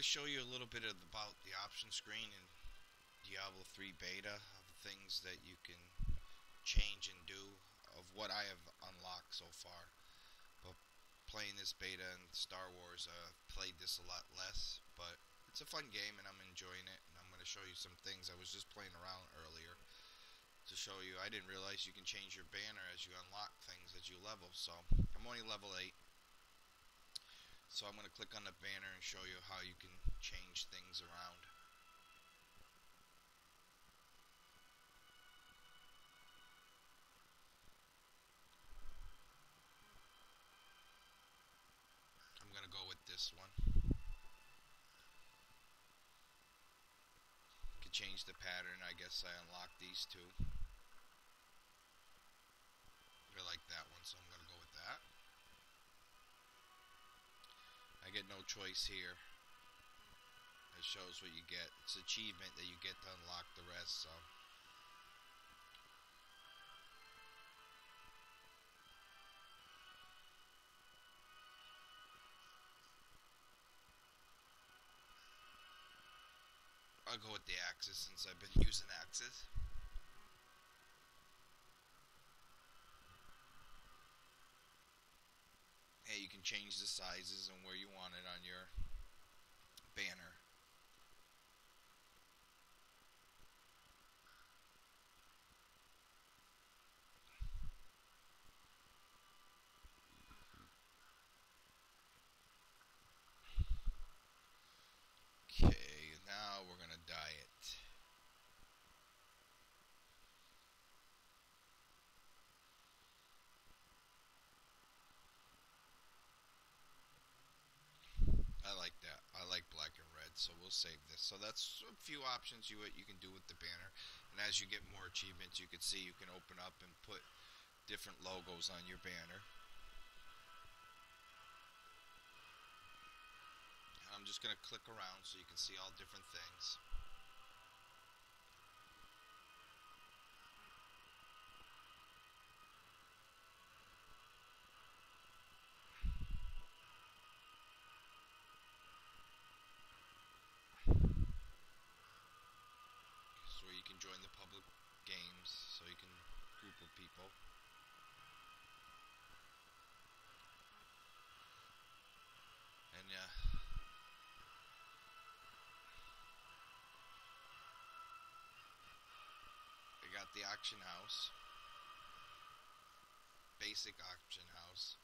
to show you a little bit of, about the option screen in Diablo 3 beta of the things that you can change and do of what I have unlocked so far. But playing this beta and Star Wars, uh, I've played this a lot less, but it's a fun game and I'm enjoying it. And I'm going to show you some things I was just playing around earlier to show you. I didn't realize you can change your banner as you unlock things as you level. So I'm only level 8. So I'm going to click on the banner and show you how you can change things around. I'm going to go with this one. Could change the pattern. I guess I unlock these two. I like that one, so I'm going to go with that. I get no choice here. It shows what you get. It's achievement that you get to unlock the rest, so... I'll go with the Axis since I've been using Axis. Hey, you can change the sizes and where you want it on your banner. Okay, now we're gonna diet. I like that. I like black and red, so we'll save this. So that's a few options you you can do with the banner. And as you get more achievements, you can see you can open up and put different logos on your banner. I'm just going to click around so you can see all different things. So you can join the public games, so you can group of people. And uh, yeah. I got the auction house. Basic auction house.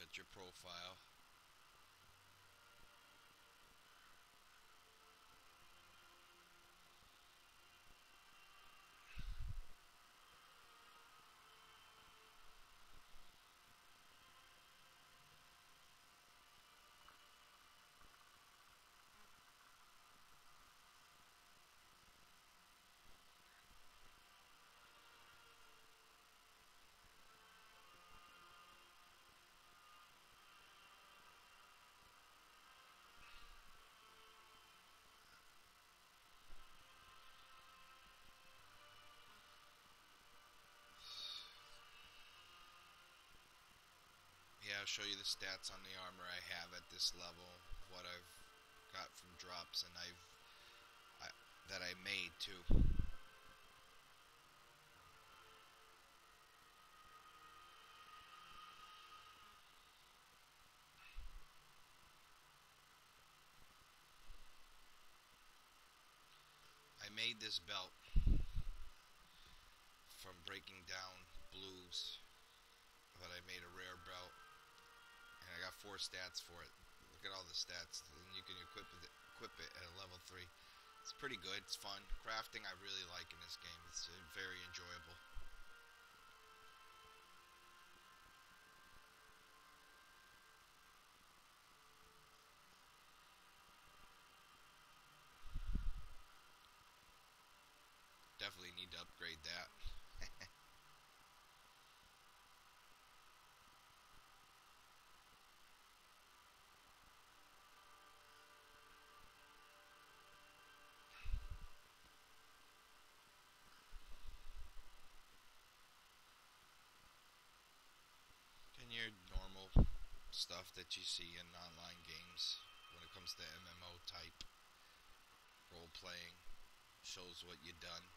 Got your profile. I'll show you the stats on the armor I have at this level, what I've got from drops, and I've I, that I made too. I made this belt from breaking down blues but I made a rare belt four stats for it. Look at all the stats, and you can equip it, equip it at a level three. It's pretty good. It's fun. Crafting I really like in this game. It's uh, very enjoyable. Definitely need to upgrade that. Stuff that you see in online games when it comes to MMO type role playing. Shows what you've done.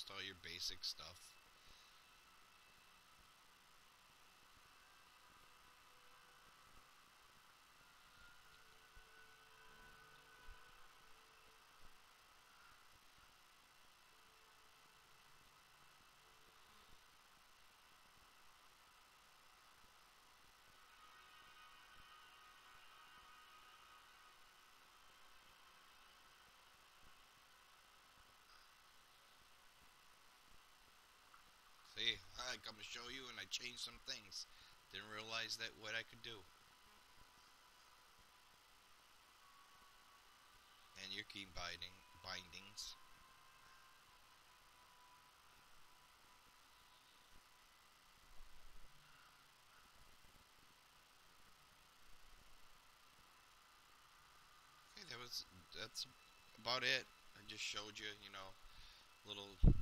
Just all your basic stuff. See, I come to show you and I changed some things. Didn't realize that what I could do. And your key binding bindings. Okay, that was that's about it. I just showed you, you know, little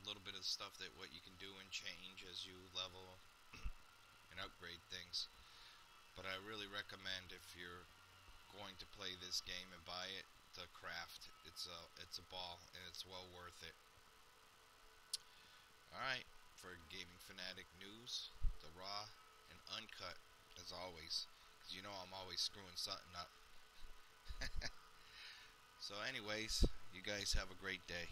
a little bit of stuff that what you can do and change as you level and upgrade things. But I really recommend if you're going to play this game and buy it, the craft. It's a it's a ball and it's well worth it. Alright, for Gaming Phanatic News, the raw and uncut as always. Because you know I'm always screwing something up. so anyways, you guys have a great day.